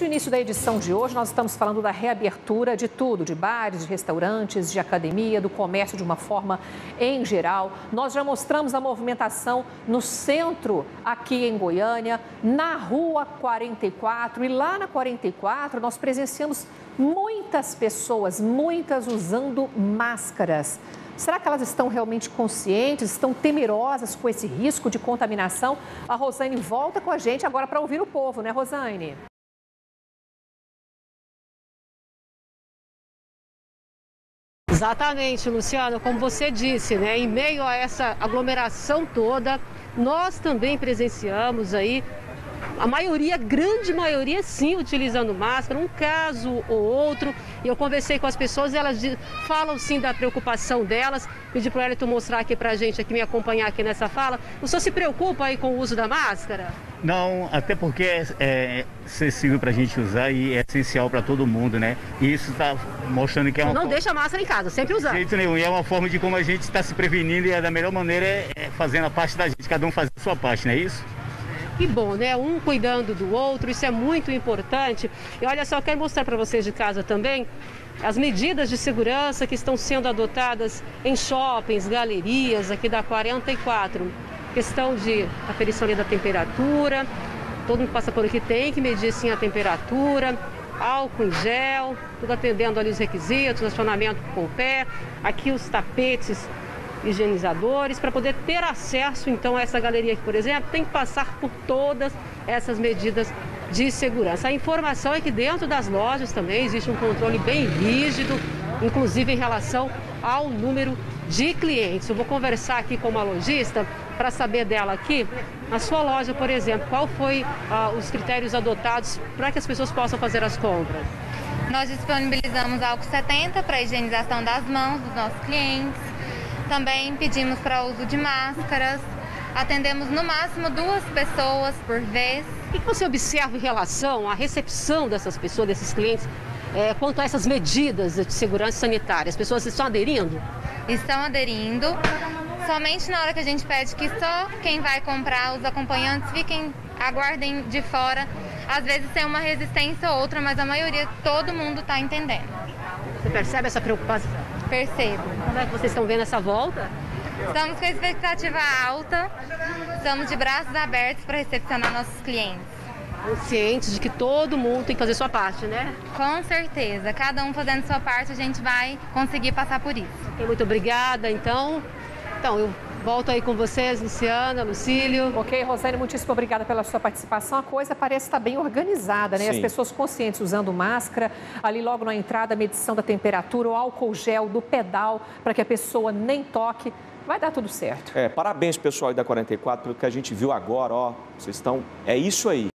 Desde o início da edição de hoje, nós estamos falando da reabertura de tudo, de bares, de restaurantes, de academia, do comércio de uma forma em geral. Nós já mostramos a movimentação no centro aqui em Goiânia, na rua 44 e lá na 44 nós presenciamos muitas pessoas, muitas usando máscaras. Será que elas estão realmente conscientes, estão temerosas com esse risco de contaminação? A Rosane volta com a gente agora para ouvir o povo, né, Rosane? Exatamente, Luciano, como você disse, né, em meio a essa aglomeração toda, nós também presenciamos aí a maioria, grande maioria, sim, utilizando máscara, um caso ou outro. E eu conversei com as pessoas e elas falam sim da preocupação delas. Pedi para o Elito mostrar aqui para a gente, aqui me acompanhar aqui nessa fala. O senhor se preocupa aí com o uso da máscara? Não, até porque é, é acessível para a gente usar e é essencial para todo mundo, né? E isso está mostrando que é uma. Não deixa a máscara em casa, sempre usar. De jeito nenhum. E é uma forma de como a gente está se prevenindo e é da melhor maneira é, é fazendo a parte da gente, cada um fazendo a sua parte, não é isso? Que bom, né? Um cuidando do outro, isso é muito importante. E olha só, eu quero mostrar para vocês de casa também as medidas de segurança que estão sendo adotadas em shoppings, galerias aqui da 44. Questão de aferição da temperatura, todo mundo passa por aqui tem que medir sim a temperatura, álcool em gel, tudo atendendo ali os requisitos, acionamento com o pé, aqui os tapetes higienizadores, para poder ter acesso então a essa galeria aqui, por exemplo, tem que passar por todas essas medidas de segurança. A informação é que dentro das lojas também existe um controle bem rígido, inclusive em relação ao número de clientes. Eu vou conversar aqui com uma lojista para saber dela aqui, na sua loja, por exemplo, qual foi ah, os critérios adotados para que as pessoas possam fazer as compras. Nós disponibilizamos álcool 70 para higienização das mãos dos nossos clientes. Também pedimos para uso de máscaras. Atendemos no máximo duas pessoas por vez. O que você observa em relação à recepção dessas pessoas, desses clientes, é, quanto a essas medidas de segurança sanitária? As pessoas estão aderindo? Estão aderindo. Somente na hora que a gente pede que só quem vai comprar, os acompanhantes, fiquem, aguardem de fora. Às vezes tem uma resistência ou outra, mas a maioria, todo mundo está entendendo. Você percebe essa preocupação? Percebo. Como é que vocês estão vendo essa volta? Estamos com a expectativa alta, estamos de braços abertos para recepcionar nossos clientes. Conscientes de que todo mundo tem que fazer sua parte, né? Com certeza. Cada um fazendo sua parte, a gente vai conseguir passar por isso. Muito obrigada, então. Então, eu Volto aí com vocês, Luciana, Lucílio. Ok, Rosane, muitíssimo obrigada pela sua participação. A coisa parece estar bem organizada, né? Sim. As pessoas conscientes usando máscara, ali logo na entrada, medição da temperatura, o álcool gel do pedal, para que a pessoa nem toque. Vai dar tudo certo. É, parabéns, pessoal da 44, pelo que a gente viu agora, ó. Vocês estão. É isso aí.